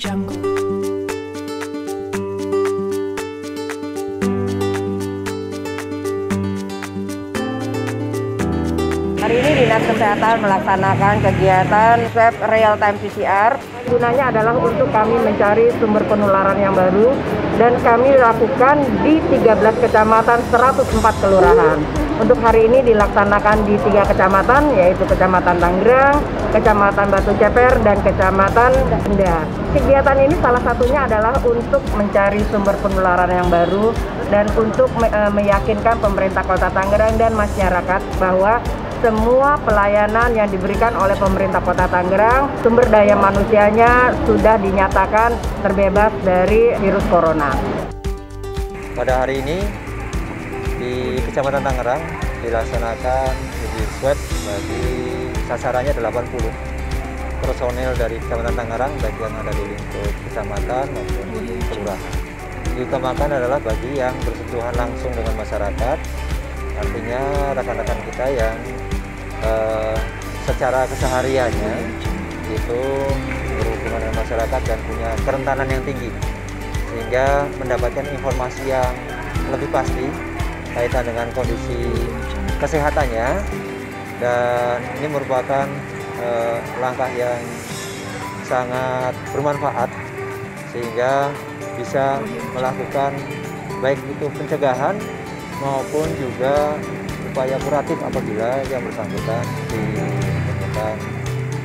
Hari ini Dinas Kesehatan melaksanakan kegiatan swab real time PCR. Gunanya adalah untuk kami mencari sumber penularan yang baru dan kami lakukan di 13 kecamatan 104 kelurahan. Untuk hari ini dilaksanakan di tiga kecamatan yaitu Kecamatan Tanggerang, Kecamatan Batu Ceper, dan Kecamatan Kendar. Kegiatan ini salah satunya adalah untuk mencari sumber penularan yang baru dan untuk eh, meyakinkan pemerintah Kota Tangerang dan masyarakat bahwa semua pelayanan yang diberikan oleh pemerintah Kota Tangerang, sumber daya manusianya sudah dinyatakan terbebas dari virus corona. Pada hari ini di Kecamatan Tangerang dilaksanakan uji swab bagi sasarannya 80 personil dari Kecamatan Tangerang baik yang ada di lingkup kecamatan maupun kelurahan. Diutamakan adalah bagi yang bersentuhan langsung dengan masyarakat, artinya rekan-rekan kita yang eh, secara kesehariannya itu berhubungan dengan masyarakat dan punya kerentanan yang tinggi sehingga mendapatkan informasi yang lebih pasti kaitan dengan kondisi kesehatannya dan ini merupakan eh, langkah yang sangat bermanfaat sehingga bisa melakukan baik itu pencegahan maupun juga upaya kuratif apabila yang bersangkutan ditemukan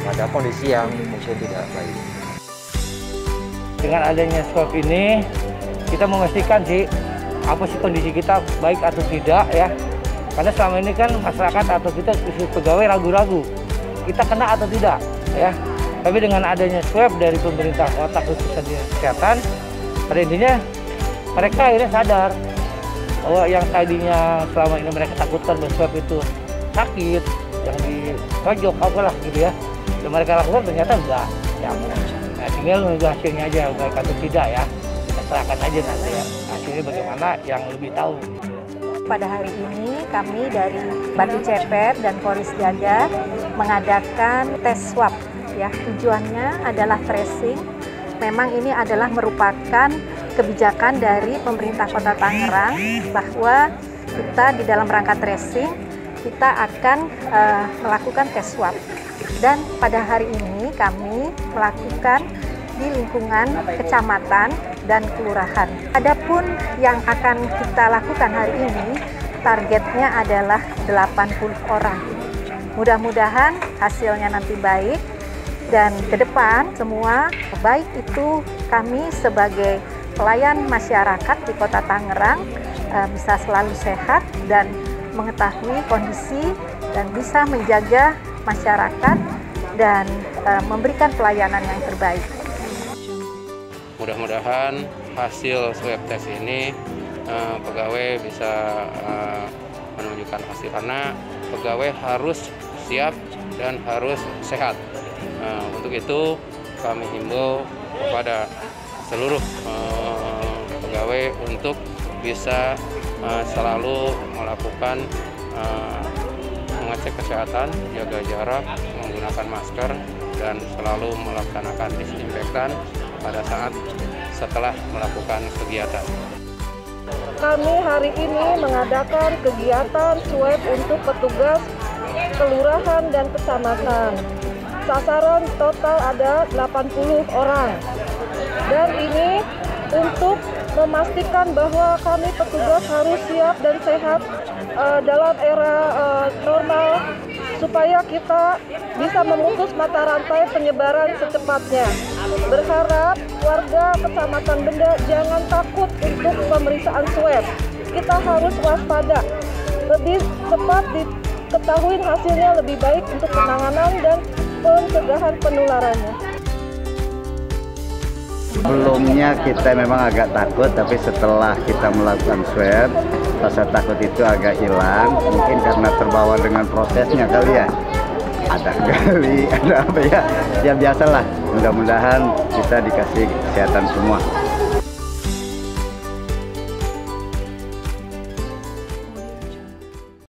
pada kondisi yang mungkin tidak baik. dengan adanya swab ini kita memastikan sih apa sih kondisi kita baik atau tidak ya. Karena selama ini kan masyarakat atau kita pegawai ragu-ragu kita kena atau tidak ya. Tapi dengan adanya swab dari pemerintah kota khususnya dinas kesehatan pada intinya mereka akhirnya sadar bahwa yang tadinya selama ini mereka takutkan swab itu sakit yang di pojok apalah gitu ya. Yang mereka lakukan ternyata enggak. Ya nah, tinggal menunggu hasilnya aja baik atau tidak ya. Kita serahkan aja nanti ya hasilnya bagaimana yang lebih tahu Pada hari ini kami dari Batu Ceper dan Polres Jaga mengadakan tes swab ya. Tujuannya adalah tracing. Memang ini adalah merupakan kebijakan dari pemerintah Kota Tangerang bahwa kita di dalam rangka tracing kita akan eh, melakukan tes swab. Dan pada hari ini kami melakukan di lingkungan kecamatan dan kelurahan. Adapun yang akan kita lakukan hari ini, targetnya adalah 80 orang. Mudah-mudahan hasilnya nanti baik dan ke depan semua baik itu kami sebagai pelayan masyarakat di Kota Tangerang eh, bisa selalu sehat dan mengetahui kondisi dan bisa menjaga masyarakat dan eh, memberikan pelayanan yang terbaik. Mudah-mudahan hasil swab test ini eh, pegawai bisa eh, menunjukkan hasil karena pegawai harus siap dan harus sehat. Eh, untuk itu kami himbau kepada seluruh eh, pegawai untuk bisa eh, selalu melakukan eh, mengecek kesehatan, jaga jarak, menggunakan masker, dan selalu melaksanakan disinfektan pada saat setelah melakukan kegiatan. Kami hari ini mengadakan kegiatan swab untuk petugas kelurahan dan kecamatan. Sasaran total ada 80 orang. Dan ini untuk memastikan bahwa kami petugas harus siap dan sehat eh, dalam era eh, normal supaya kita bisa memutus mata rantai penyebaran secepatnya. Berharap warga Kecamatan Benda jangan takut untuk pemeriksaan swab. Kita harus waspada. Lebih cepat diketahui hasilnya lebih baik untuk penanganan dan pencegahan penularannya. Sebelumnya kita memang agak takut, tapi setelah kita melakukan swab, rasa takut itu agak hilang. Mungkin karena terbawa dengan prosesnya kali ya. Ada kali, ada apa ya? Ya biasalah. Mudah-mudahan kita dikasih kesehatan semua.